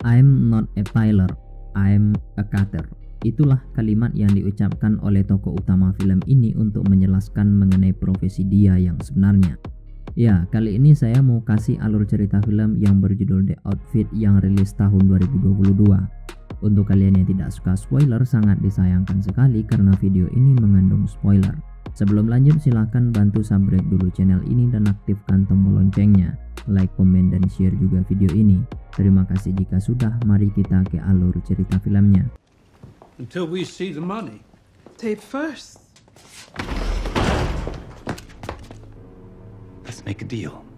I'm not a Tyler, I'm a cutter. Itulah kalimat yang diucapkan oleh tokoh utama film ini untuk menjelaskan mengenai profesi dia yang sebenarnya. Ya, kali ini saya mau kasih alur cerita film yang berjudul The Outfit yang rilis tahun 2022. Untuk kalian yang tidak suka spoiler, sangat disayangkan sekali karena video ini mengandung spoiler. Sebelum lanjut, silahkan bantu subscribe dulu channel ini dan aktifkan tombol loncengnya. Like, komen, dan share juga video ini. Terima kasih jika sudah, mari kita ke alur cerita filmnya. until we see the money. Tape first. Let's make a deal.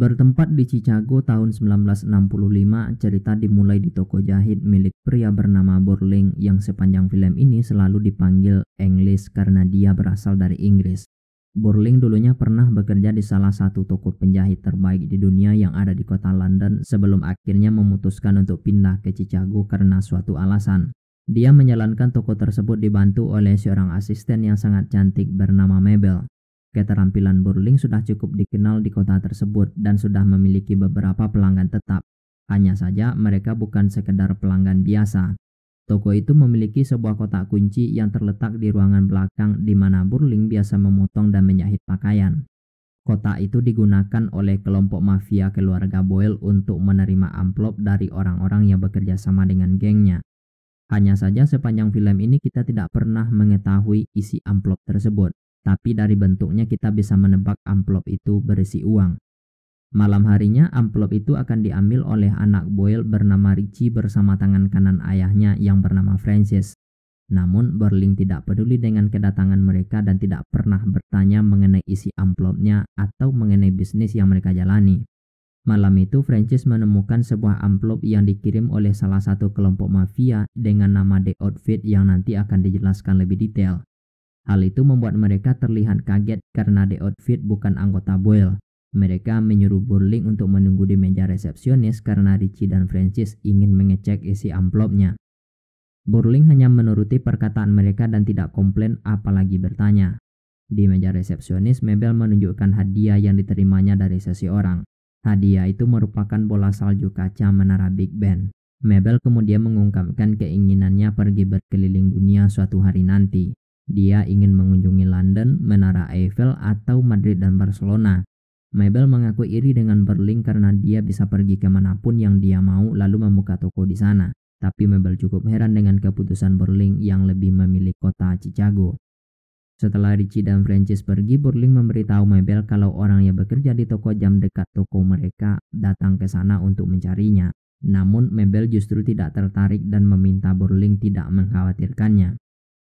Bertempat di Chicago tahun 1965, cerita dimulai di toko jahit milik pria bernama Borling yang sepanjang film ini selalu dipanggil English karena dia berasal dari Inggris. Borling dulunya pernah bekerja di salah satu toko penjahit terbaik di dunia yang ada di kota London sebelum akhirnya memutuskan untuk pindah ke Chicago karena suatu alasan. Dia menjalankan toko tersebut dibantu oleh seorang asisten yang sangat cantik bernama Mabel. Keterampilan Burling sudah cukup dikenal di kota tersebut dan sudah memiliki beberapa pelanggan tetap. Hanya saja mereka bukan sekedar pelanggan biasa. Toko itu memiliki sebuah kotak kunci yang terletak di ruangan belakang di mana Burling biasa memotong dan menjahit pakaian. Kotak itu digunakan oleh kelompok mafia keluarga Boyle untuk menerima amplop dari orang-orang yang bekerja sama dengan gengnya. Hanya saja sepanjang film ini kita tidak pernah mengetahui isi amplop tersebut tapi dari bentuknya kita bisa menebak amplop itu berisi uang. Malam harinya amplop itu akan diambil oleh anak Boyle bernama Richie bersama tangan kanan ayahnya yang bernama Francis. Namun Berling tidak peduli dengan kedatangan mereka dan tidak pernah bertanya mengenai isi amplopnya atau mengenai bisnis yang mereka jalani. Malam itu Francis menemukan sebuah amplop yang dikirim oleh salah satu kelompok mafia dengan nama The Outfit yang nanti akan dijelaskan lebih detail. Hal itu membuat mereka terlihat kaget karena The Outfit bukan anggota Boyle. Mereka menyuruh Burling untuk menunggu di meja resepsionis karena Richie dan Francis ingin mengecek isi amplopnya. Burling hanya menuruti perkataan mereka dan tidak komplain apalagi bertanya. Di meja resepsionis, Mabel menunjukkan hadiah yang diterimanya dari seseorang. Hadiah itu merupakan bola salju kaca menara Big Ben. Mabel kemudian mengungkapkan keinginannya pergi berkeliling dunia suatu hari nanti. Dia ingin mengunjungi London, Menara Eiffel, atau Madrid dan Barcelona. Mabel mengaku iri dengan Berlin karena dia bisa pergi ke mana pun yang dia mau lalu membuka toko di sana. Tapi Mabel cukup heran dengan keputusan Berlin yang lebih memilih kota Chicago. Setelah Richie dan Francis pergi, Burling memberitahu Mabel kalau orang yang bekerja di toko jam dekat toko mereka datang ke sana untuk mencarinya. Namun Mabel justru tidak tertarik dan meminta Burling tidak mengkhawatirkannya.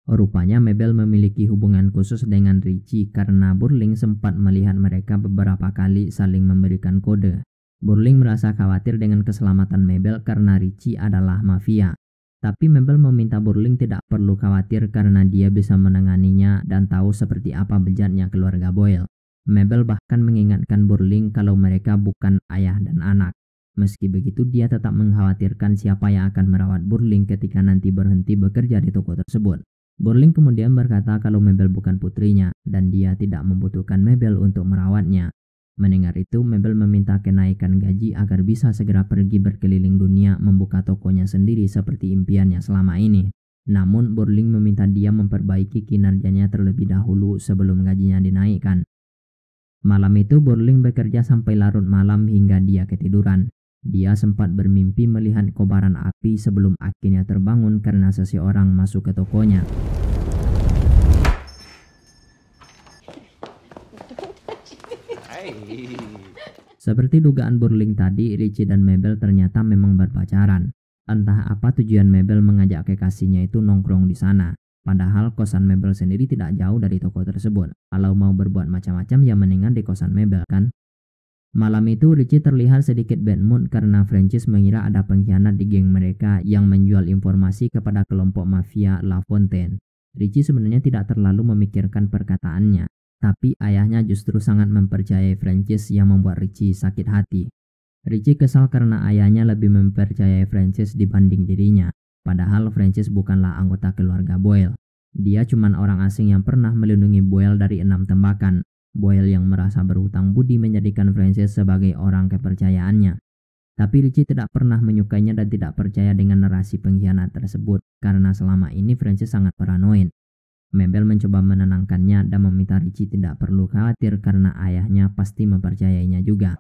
Rupanya Mabel memiliki hubungan khusus dengan Richie karena Burling sempat melihat mereka beberapa kali saling memberikan kode. Burling merasa khawatir dengan keselamatan Mabel karena Richie adalah mafia. Tapi Mabel meminta Burling tidak perlu khawatir karena dia bisa menanganinya dan tahu seperti apa bejatnya keluarga Boyle. Mabel bahkan mengingatkan Burling kalau mereka bukan ayah dan anak. Meski begitu, dia tetap mengkhawatirkan siapa yang akan merawat Burling ketika nanti berhenti bekerja di toko tersebut. Burling kemudian berkata kalau Mabel bukan putrinya dan dia tidak membutuhkan Mabel untuk merawatnya. Mendengar itu, Mabel meminta kenaikan gaji agar bisa segera pergi berkeliling dunia membuka tokonya sendiri seperti impiannya selama ini. Namun, Burling meminta dia memperbaiki kinerjanya terlebih dahulu sebelum gajinya dinaikkan. Malam itu, Burling bekerja sampai larut malam hingga dia ketiduran. Dia sempat bermimpi melihat kobaran api sebelum akhirnya terbangun karena seseorang masuk ke tokonya. Seperti dugaan Burling tadi, Richie dan Mabel ternyata memang berpacaran. Entah apa tujuan Mabel mengajak kekasihnya itu nongkrong di sana. Padahal kosan Mabel sendiri tidak jauh dari toko tersebut. Kalau mau berbuat macam-macam ya mendingan di kosan Mabel kan? Malam itu Richie terlihat sedikit bad mood karena Francis mengira ada pengkhianat di geng mereka yang menjual informasi kepada kelompok mafia La Fontaine. Richie sebenarnya tidak terlalu memikirkan perkataannya, tapi ayahnya justru sangat mempercayai Francis yang membuat Richie sakit hati. Richie kesal karena ayahnya lebih mempercayai Francis dibanding dirinya. Padahal Francis bukanlah anggota keluarga Boyle. Dia cuma orang asing yang pernah melindungi Boyle dari enam tembakan. Boyle yang merasa berhutang budi menjadikan Francis sebagai orang kepercayaannya. Tapi Richie tidak pernah menyukainya dan tidak percaya dengan narasi pengkhianat tersebut karena selama ini Francis sangat paranoid. Mabel mencoba menenangkannya dan meminta Richie tidak perlu khawatir karena ayahnya pasti mempercayainya juga.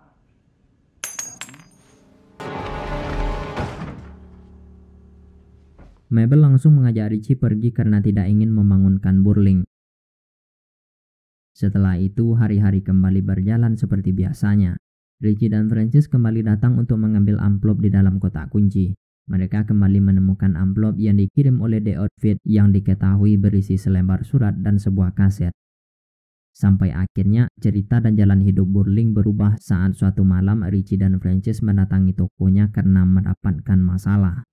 Mabel langsung mengajak Richie pergi karena tidak ingin membangunkan Burling. Setelah itu, hari-hari kembali berjalan seperti biasanya. Richie dan Francis kembali datang untuk mengambil amplop di dalam kotak kunci. Mereka kembali menemukan amplop yang dikirim oleh The Outfit yang diketahui berisi selembar surat dan sebuah kaset. Sampai akhirnya cerita dan jalan hidup Burling berubah saat suatu malam Richie dan Francis mendatangi tokonya karena mendapatkan masalah.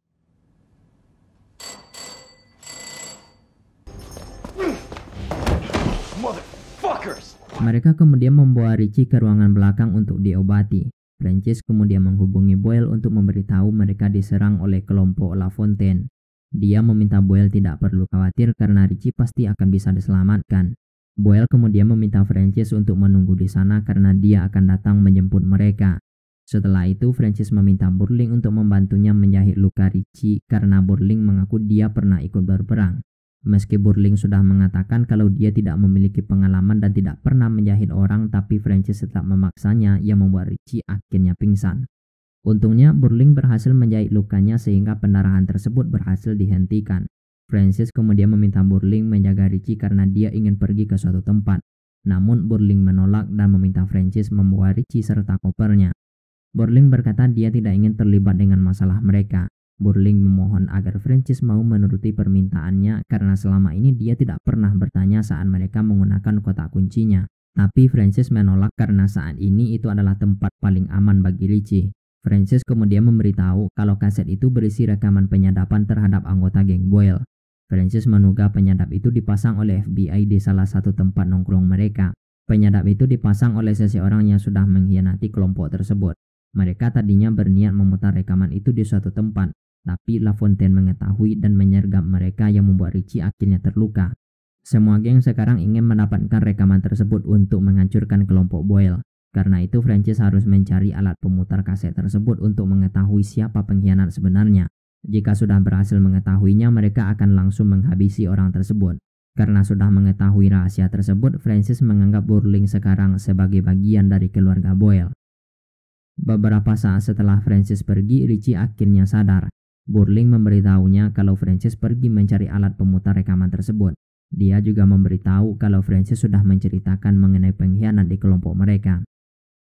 Mereka kemudian membawa Richie ke ruangan belakang untuk diobati. Francis kemudian menghubungi Boyle untuk memberitahu mereka diserang oleh kelompok La Fontaine. Dia meminta Boyle tidak perlu khawatir karena Richie pasti akan bisa diselamatkan. Boyle kemudian meminta Francis untuk menunggu di sana karena dia akan datang menjemput mereka. Setelah itu, Francis meminta Burling untuk membantunya menjahit luka Richie karena Burling mengaku dia pernah ikut berperang. Meski Burling sudah mengatakan kalau dia tidak memiliki pengalaman dan tidak pernah menjahit orang, tapi Francis tetap memaksanya yang membuat Richie akhirnya pingsan. Untungnya Burling berhasil menjahit lukanya sehingga pendarahan tersebut berhasil dihentikan. Francis kemudian meminta Burling menjaga Richie karena dia ingin pergi ke suatu tempat. Namun Burling menolak dan meminta Francis membawa Richie serta kopernya. Burling berkata dia tidak ingin terlibat dengan masalah mereka. Burling memohon agar Francis mau menuruti permintaannya karena selama ini dia tidak pernah bertanya saat mereka menggunakan kotak kuncinya. Tapi Francis menolak karena saat ini itu adalah tempat paling aman bagi Richie. Francis kemudian memberitahu kalau kaset itu berisi rekaman penyadapan terhadap anggota geng Boyle. Francis menduga penyadap itu dipasang oleh FBI di salah satu tempat nongkrong mereka. Penyadap itu dipasang oleh seseorang yang sudah mengkhianati kelompok tersebut. Mereka tadinya berniat memutar rekaman itu di suatu tempat, tapi La Fontaine mengetahui dan menyergap mereka yang membuat Richie akhirnya terluka. Semua geng sekarang ingin mendapatkan rekaman tersebut untuk menghancurkan kelompok Boyle. Karena itu Francis harus mencari alat pemutar kaset tersebut untuk mengetahui siapa pengkhianat sebenarnya. Jika sudah berhasil mengetahuinya, mereka akan langsung menghabisi orang tersebut. Karena sudah mengetahui rahasia tersebut, Francis menganggap Burling sekarang sebagai bagian dari keluarga Boyle. Beberapa saat setelah Francis pergi, Richie akhirnya sadar Burling memberitahunya kalau Francis pergi mencari alat pemutar rekaman tersebut. Dia juga memberitahu kalau Francis sudah menceritakan mengenai pengkhianat di kelompok mereka.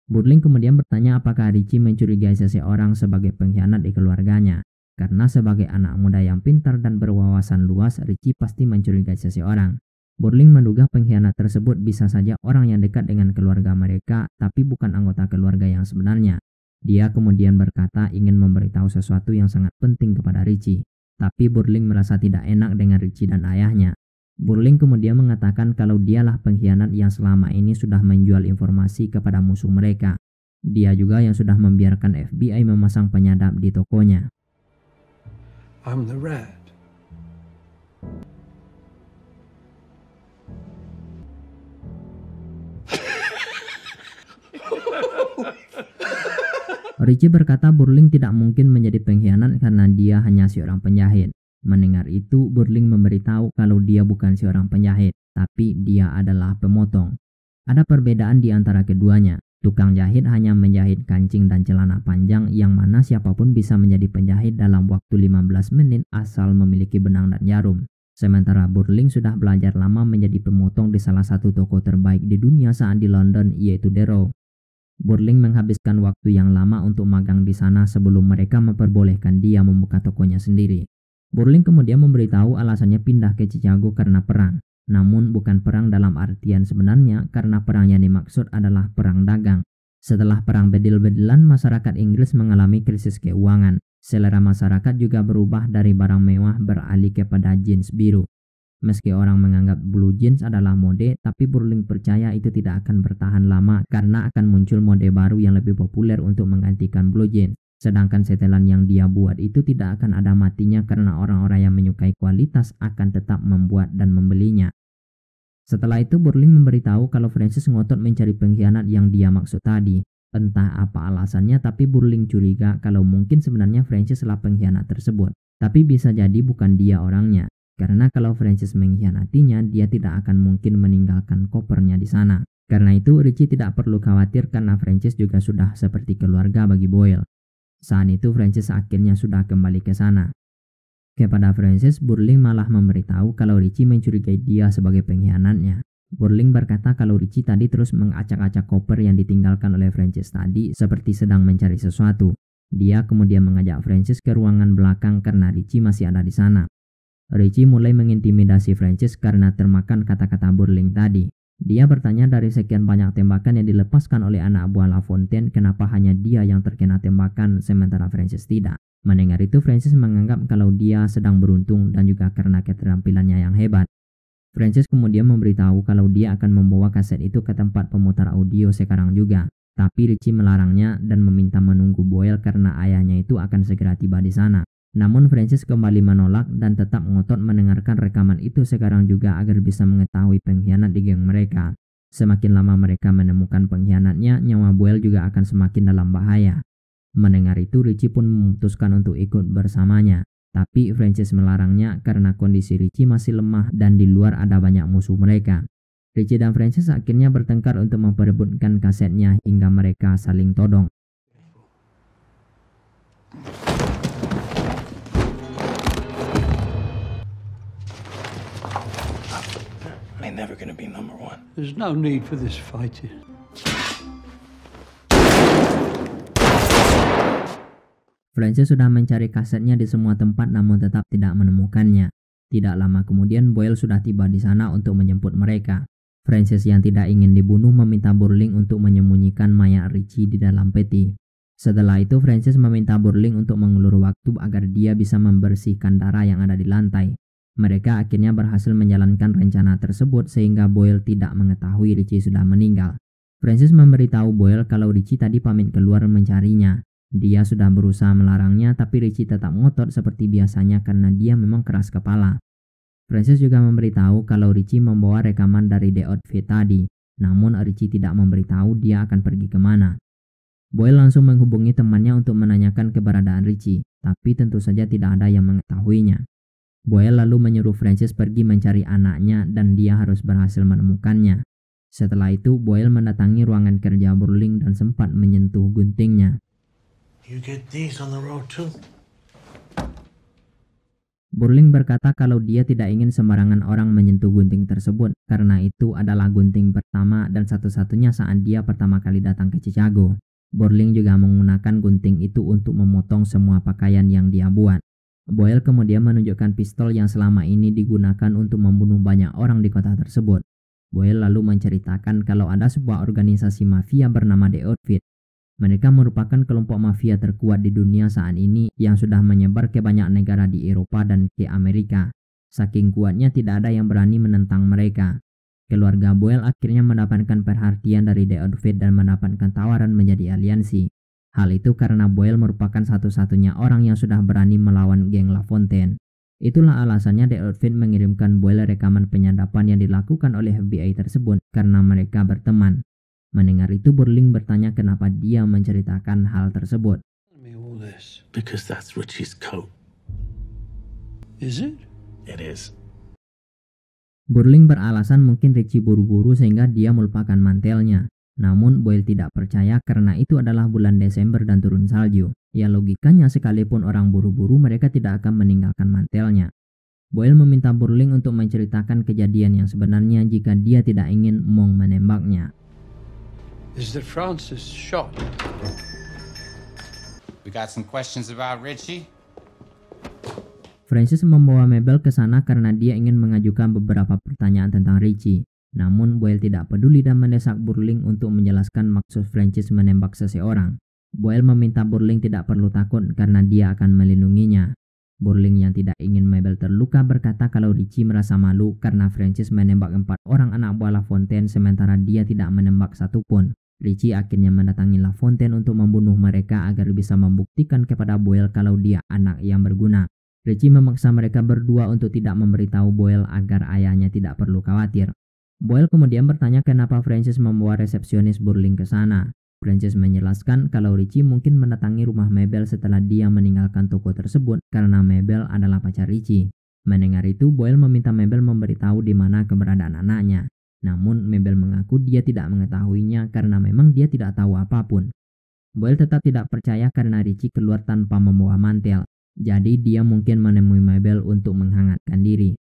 Burling kemudian bertanya apakah Richie mencurigai seseorang sebagai pengkhianat di keluarganya. Karena sebagai anak muda yang pintar dan berwawasan luas, Richie pasti mencurigai seseorang. Burling menduga pengkhianat tersebut bisa saja orang yang dekat dengan keluarga mereka, tapi bukan anggota keluarga yang sebenarnya. Dia kemudian berkata ingin memberitahu sesuatu yang sangat penting kepada Richie, tapi Burling merasa tidak enak dengan Richie dan ayahnya. Burling kemudian mengatakan kalau dialah pengkhianat yang selama ini sudah menjual informasi kepada musuh mereka. Dia juga yang sudah membiarkan FBI memasang penyadap di tokonya. I'm the rat. Richie berkata Burling tidak mungkin menjadi pengkhianat karena dia hanya seorang penjahit. Mendengar itu, Burling memberitahu kalau dia bukan seorang penjahit, tapi dia adalah pemotong. Ada perbedaan di antara keduanya. Tukang jahit hanya menjahit kancing dan celana panjang yang mana siapa pun bisa menjadi penjahit dalam waktu 15 menit asal memiliki benang dan jarum. Sementara Burling sudah belajar lama menjadi pemotong di salah satu toko terbaik di dunia saat di London yaitu Darrow. Burling menghabiskan waktu yang lama untuk magang di sana sebelum mereka memperbolehkan dia membuka tokonya sendiri. Burling kemudian memberitahu alasannya pindah ke Chicago karena perang. Namun bukan perang dalam artian sebenarnya karena perang yang dimaksud adalah perang dagang. Setelah perang bedil-bedilan, masyarakat Inggris mengalami krisis keuangan. Selera masyarakat juga berubah dari barang mewah beralih kepada jeans biru. Meski orang menganggap blue jeans adalah mode, tapi Burling percaya itu tidak akan bertahan lama karena akan muncul mode baru yang lebih populer untuk menggantikan blue jeans. Sedangkan setelan yang dia buat itu tidak akan ada matinya karena orang-orang yang menyukai kualitas akan tetap membuat dan membelinya. Setelah itu Burling memberitahu kalau Francis ngotot mencari pengkhianat yang dia maksud tadi. Entah apa alasannya tapi Burling curiga kalau mungkin sebenarnya Francis lah pengkhianat tersebut. Tapi bisa jadi bukan dia orangnya. Karena kalau Francis mengkhianatinya, dia tidak akan mungkin meninggalkan kopernya di sana. Karena itu, Richie tidak perlu khawatir karena Francis juga sudah seperti keluarga bagi Boyle. Saat itu Francis akhirnya sudah kembali ke sana. Kepada Francis, Burling malah memberitahu kalau Richie mencurigai dia sebagai pengkhianatnya. Burling berkata kalau Richie tadi terus mengacak-acak koper yang ditinggalkan oleh Francis tadi seperti sedang mencari sesuatu. Dia kemudian mengajak Francis ke ruangan belakang karena Richie masih ada di sana. Richie mulai mengintimidasi Francis karena termakan kata-kata Burling tadi. Dia bertanya dari sekian banyak tembakan yang dilepaskan oleh anak buah La Fontaine, kenapa hanya dia yang terkena tembakan sementara Francis tidak. Mendengar itu, Francis menganggap kalau dia sedang beruntung dan juga karena keterampilannya yang hebat. Francis kemudian memberitahu kalau dia akan membawa kaset itu ke tempat pemutar audio sekarang juga. Tapi Richie melarangnya dan meminta menunggu Boyle karena ayahnya itu akan segera tiba di sana. Namun Francis kembali menolak dan tetap ngotot mendengarkan rekaman itu sekarang juga agar bisa mengetahui pengkhianat di geng mereka. Semakin lama mereka menemukan pengkhianatnya, nyawa Boyle juga akan semakin dalam bahaya. Mendengar itu, Richie pun memutuskan untuk ikut bersamanya. Tapi Francis melarangnya karena kondisi Richie masih lemah dan di luar ada banyak musuh mereka. Richie dan Francis akhirnya bertengkar untuk memperebutkan kasetnya hingga mereka saling todong. Ain't never gonna be number one. There's no need for this fighting. Francis sudah mencari kasetnya di semua tempat namun tetap tidak menemukannya. Tidak lama kemudian Boyle sudah tiba di sana untuk menjemput mereka. Francis yang tidak ingin dibunuh meminta Burling untuk menyembunyikan mayat Richie di dalam peti. Setelah itu Francis meminta Burling untuk mengulur waktu agar dia bisa membersihkan darah yang ada di lantai. Mereka akhirnya berhasil menjalankan rencana tersebut sehingga Boyle tidak mengetahui Richie sudah meninggal. Francis memberitahu Boyle kalau Richie tadi pamit keluar mencarinya. Dia sudah berusaha melarangnya tapi Richie tetap ngotot seperti biasanya karena dia memang keras kepala. Francis juga memberitahu kalau Richie membawa rekaman dari The Outfit tadi, namun Richie tidak memberitahu dia akan pergi ke mana. Boyle langsung menghubungi temannya untuk menanyakan keberadaan Richie, tapi tentu saja tidak ada yang mengetahuinya. Boyle lalu menyuruh Francis pergi mencari anaknya dan dia harus berhasil menemukannya. Setelah itu, Boyle mendatangi ruangan kerja Burling dan sempat menyentuh guntingnya. Burling berkata kalau dia tidak ingin sembarangan orang menyentuh gunting tersebut karena itu adalah gunting pertama dan satu-satunya saat dia pertama kali datang ke Chicago. Burling juga menggunakan gunting itu untuk memotong semua pakaian yang dia buat. Boyle kemudian menunjukkan pistol yang selama ini digunakan untuk membunuh banyak orang di kota tersebut. Boyle lalu menceritakan kalau ada sebuah organisasi mafia bernama The Outfit. Mereka merupakan kelompok mafia terkuat di dunia saat ini yang sudah menyebar ke banyak negara di Eropa dan ke Amerika. Saking kuatnya tidak ada yang berani menentang mereka. Keluarga Boyle akhirnya mendapatkan perhatian dari The Outfit dan mendapatkan tawaran menjadi aliansi. Hal itu karena Boyle merupakan satu-satunya orang yang sudah berani melawan geng La Fontaine. Itulah alasannya The Outfit mengirimkan Boyle rekaman penyadapan yang dilakukan oleh FBI tersebut karena mereka berteman. Mendengar itu Burling bertanya kenapa dia menceritakan hal tersebut. Because that's Richie's coat. Is it? It is. Burling beralasan mungkin Richie buru-buru sehingga dia melupakan mantelnya. Namun Boyle tidak percaya karena itu adalah bulan Desember dan turun salju. Ya logikanya sekalipun orang buru-buru mereka tidak akan meninggalkan mantelnya. Boyle meminta Burling untuk menceritakan kejadian yang sebenarnya jika dia tidak ingin Mong menembaknya. Is that Francis shot? We got some questions about Richie. Francis membawa Mabel ke sana karena dia ingin mengajukan beberapa pertanyaan tentang Richie. Namun Boyle tidak peduli dan mendesak Burling untuk menjelaskan maksud Francis menembak seseorang. Boyle meminta Burling tidak perlu takut karena dia akan melindunginya. Burling yang tidak ingin Mabel terluka berkata kalau Richie merasa malu karena Francis menembak empat orang anak buah La Fontaine sementara dia tidak menembak satupun. Richie akhirnya mendatangi La Fontaine untuk membunuh mereka agar bisa membuktikan kepada Boyle kalau dia anak yang berguna. Richie memaksa mereka berdua untuk tidak memberitahu Boyle agar ayahnya tidak perlu khawatir. Boyle kemudian bertanya kenapa Francis membawa resepsionis Burling ke sana. Francis menjelaskan kalau Richie mungkin mendatangi rumah Mabel setelah dia meninggalkan toko tersebut karena Mabel adalah pacar Richie. Mendengar itu, Boyle meminta Mabel memberitahu di mana keberadaan anaknya. Namun, Mabel mengaku dia tidak mengetahuinya karena memang dia tidak tahu apa pun. Boyle tetap tidak percaya karena Richie keluar tanpa membawa mantel. Jadi, dia mungkin menemui Mabel untuk menghangatkan diri.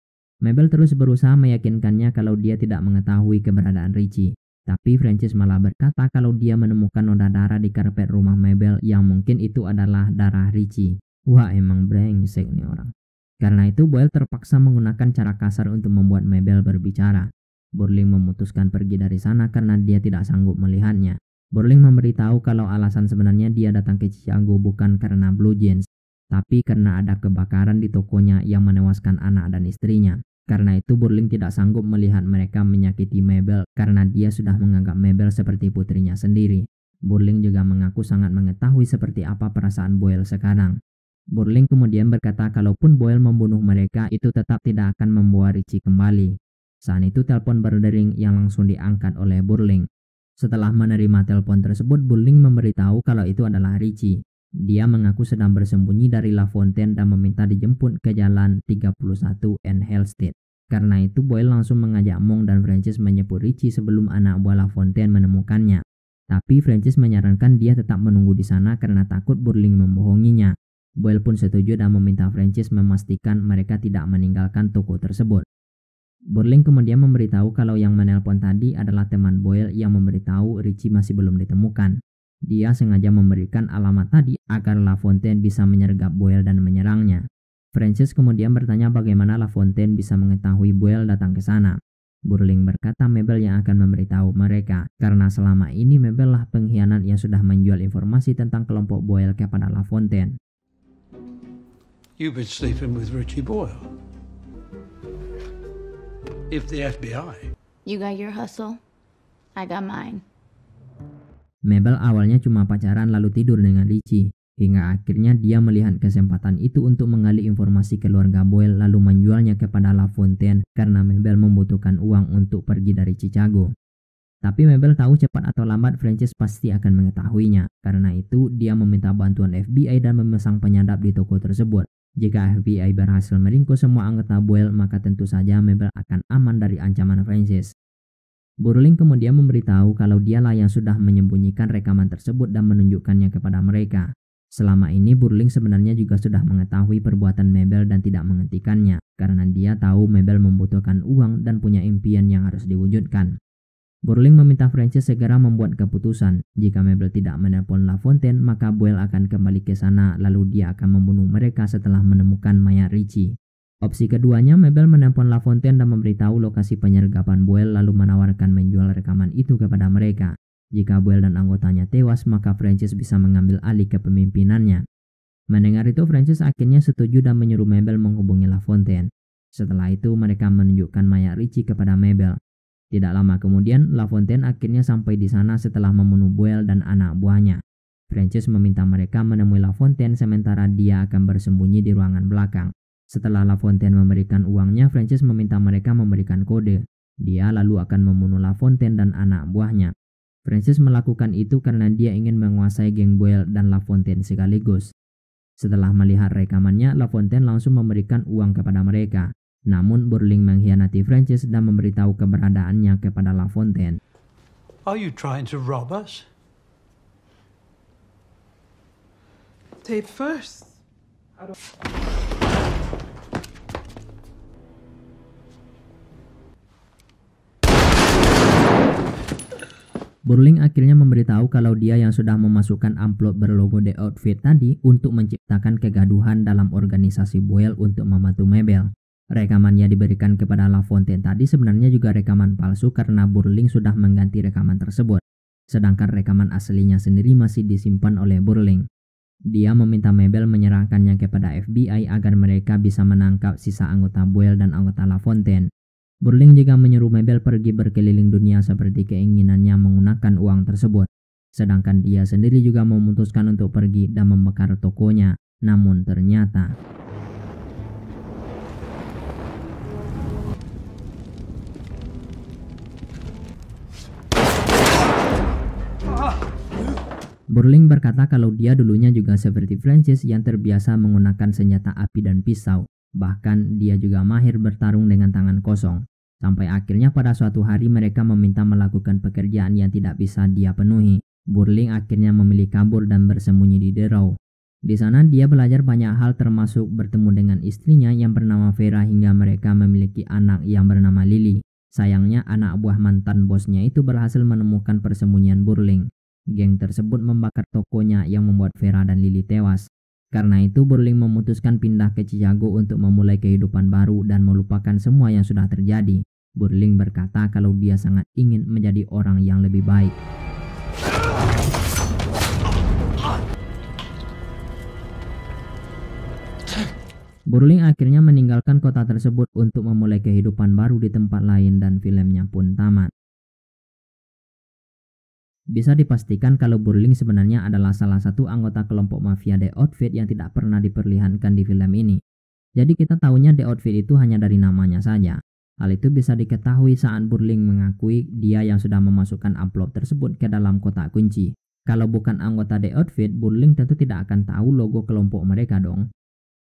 Mabel terus berusaha meyakinkannya kalau dia tidak mengetahui keberadaan Richie. Tapi Francis malah berkata kalau dia menemukan noda darah di karpet rumah Mabel yang mungkin itu adalah darah Richie. Wah emang brengsek nih orang. Karena itu Boyle terpaksa menggunakan cara kasar untuk membuat Mabel berbicara. Burling memutuskan pergi dari sana karena dia tidak sanggup melihatnya. Burling memberitahu kalau alasan sebenarnya dia datang ke Chicago bukan karena Blue Jeans, tapi karena ada kebakaran di tokonya yang menewaskan anak dan istrinya. Karena itu Burling tidak sanggup melihat mereka menyakiti Mabel karena dia sudah menganggap Mabel seperti putrinya sendiri. Burling juga mengaku sangat mengetahui seperti apa perasaan Boyle sekarang. Burling kemudian berkata kalaupun Boyle membunuh mereka itu tetap tidak akan membawa Richie kembali. Saat itu telepon berdering yang langsung diangkat oleh Burling. Setelah menerima telepon tersebut, Burling memberitahu kalau itu adalah Richie. Dia mengaku sedang bersembunyi dari La Fontaine dan meminta dijemput ke jalan 31 N Hellstead. Karena itu Boyle langsung mengajak Mong dan Francis menyebut Richie sebelum anak buah La Fontaine menemukannya. Tapi Francis menyarankan dia tetap menunggu di sana karena takut Burling membohonginya. Boyle pun setuju dan meminta Francis memastikan mereka tidak meninggalkan toko tersebut. Burling kemudian memberitahu kalau yang menelpon tadi adalah teman Boyle yang memberitahu Richie masih belum ditemukan. Dia sengaja memberikan alamat tadi agar La Fontaine bisa menyergap Boyle dan menyerangnya. Francis kemudian bertanya bagaimana La Fontaine bisa mengetahui Boyle datang ke sana. Burling berkata Mabel yang akan memberitahu mereka, karena selama ini Mabel lah pengkhianat yang sudah menjual informasi tentang kelompok Boyle kepada La Fontaine. You've been sleeping with Richie Boyle. If the FBI. You got your hustle, I got mine. Mabel awalnya cuma pacaran lalu tidur dengan Richie, hingga akhirnya dia melihat kesempatan itu untuk menggali informasi keluarga Boyle lalu menjualnya kepada La Fontaine karena Mabel membutuhkan uang untuk pergi dari Chicago. Tapi Mabel tahu cepat atau lambat Francis pasti akan mengetahuinya. Karena itu, dia meminta bantuan FBI dan memesan penyadap di toko tersebut. Jika FBI berhasil meringkus semua anggota Boyle, maka tentu saja Mabel akan aman dari ancaman Francis. Burling kemudian memberitahu kalau dialah yang sudah menyembunyikan rekaman tersebut dan menunjukkannya kepada mereka. Selama ini Burling sebenarnya juga sudah mengetahui perbuatan Mabel dan tidak menghentikannya karena dia tahu Mabel membutuhkan uang dan punya impian yang harus diwujudkan. Burling meminta Francis segera membuat keputusan. Jika Mabel tidak menelpon La Fontaine, maka Boyle akan kembali ke sana lalu dia akan membunuh mereka setelah menemukan mayat Richie. Opsi keduanya, Mabel menelpon La Fontaine dan memberitahu lokasi penyergapan Boyle lalu menawarkan menjual rekaman itu kepada mereka. Jika Boyle dan anggotanya tewas, maka Francis bisa mengambil alih kepemimpinannya. Mendengar itu, Francis akhirnya setuju dan menyuruh Mabel menghubungi La Fontaine. Setelah itu, mereka menunjukkan mayat Richie kepada Mabel. Tidak lama kemudian, La Fontaine akhirnya sampai di sana setelah membunuh Boyle dan anak buahnya. Francis meminta mereka menemui La Fontaine sementara dia akan bersembunyi di ruangan belakang. Setelah La Fontaine memberikan uangnya, Francis meminta mereka memberikan kode. Dia lalu akan membunuh La Fontaine dan anak buahnya. Francis melakukan itu karena dia ingin menguasai geng Boyle dan La Fontaine sekaligus. Setelah melihat rekamannya, La Fontaine langsung memberikan uang kepada mereka. Namun Burling mengkhianati Francis dan memberitahu keberadaannya kepada La Fontaine. Are you trying to rob us? Tape first. Burling akhirnya memberitahu kalau dia yang sudah memasukkan amplop berlogo The Outfit tadi untuk menciptakan kegaduhan dalam organisasi Boyle untuk membantu Mabel. Rekaman yang diberikan kepada La Fontaine tadi sebenarnya juga rekaman palsu karena Burling sudah mengganti rekaman tersebut. Sedangkan rekaman aslinya sendiri masih disimpan oleh Burling. Dia meminta Mabel menyerahkannya kepada FBI agar mereka bisa menangkap sisa anggota Boyle dan anggota La Fontaine. Burling juga menyuruh Mabel pergi berkeliling dunia seperti keinginannya menggunakan uang tersebut. Sedangkan dia sendiri juga memutuskan untuk pergi dan membakar tokonya. Namun ternyata Burling berkata kalau dia dulunya juga seperti Francis yang terbiasa menggunakan senjata api dan pisau. Bahkan dia juga mahir bertarung dengan tangan kosong. Sampai akhirnya pada suatu hari mereka meminta melakukan pekerjaan yang tidak bisa dia penuhi. Burling akhirnya memilih kabur dan bersembunyi di Derau. Di sana dia belajar banyak hal termasuk bertemu dengan istrinya yang bernama Vera hingga mereka memiliki anak yang bernama Lily. Sayangnya anak buah mantan bosnya itu berhasil menemukan persembunyian Burling. Geng tersebut membakar tokonya yang membuat Vera dan Lily tewas. Karena itu Burling memutuskan pindah ke Chicago untuk memulai kehidupan baru dan melupakan semua yang sudah terjadi. Burling berkata kalau dia sangat ingin menjadi orang yang lebih baik. Burling akhirnya meninggalkan kota tersebut untuk memulai kehidupan baru di tempat lain dan filmnya pun tamat. Bisa dipastikan kalau Burling sebenarnya adalah salah satu anggota kelompok mafia The Outfit yang tidak pernah diperlihatkan di film ini. Jadi kita tahunya The Outfit itu hanya dari namanya saja. Hal itu bisa diketahui saat Burling mengakui dia yang sudah memasukkan amplop tersebut ke dalam kotak kunci. Kalau bukan anggota The Outfit, Burling tentu tidak akan tahu logo kelompok mereka dong.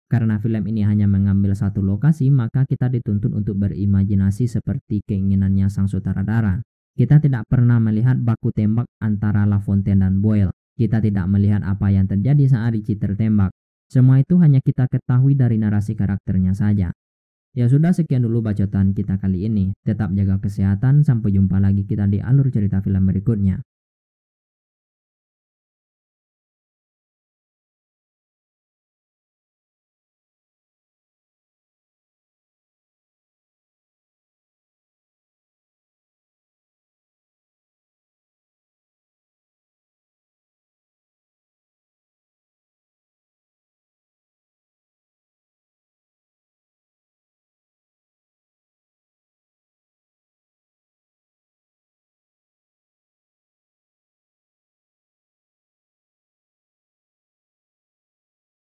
Karena film ini hanya mengambil satu lokasi, maka kita dituntut untuk berimajinasi seperti keinginannya sang sutradara. Kita tidak pernah melihat baku tembak antara La Fontaine dan Boyle. Kita tidak melihat apa yang terjadi saat Richie tertembak. Semua itu hanya kita ketahui dari narasi karakternya saja. Ya sudah sekian dulu bacotan kita kali ini. Tetap jaga kesehatan, sampai jumpa lagi kita di alur cerita film berikutnya.